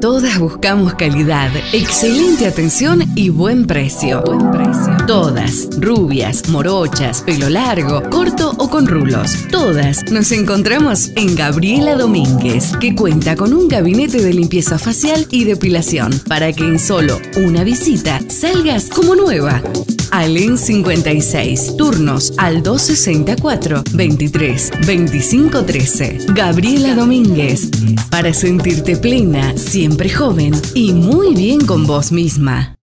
Todas buscamos calidad, excelente atención y buen precio. Buen precio. Todas, rubias, morochas, pelo largo, corto o con rulos. Todas nos encontramos en Gabriela Domínguez, que cuenta con un gabinete de limpieza facial y depilación para que en solo una visita salgas como nueva. Alén 56, turnos al 264 23 25 13. Gabriela Domínguez, para sentirte plena, siempre joven y muy bien con vos misma.